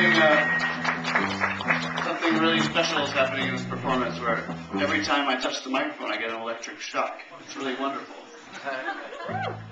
Something, uh, something really special is happening in this performance where every time I touch the microphone I get an electric shock. It's really wonderful.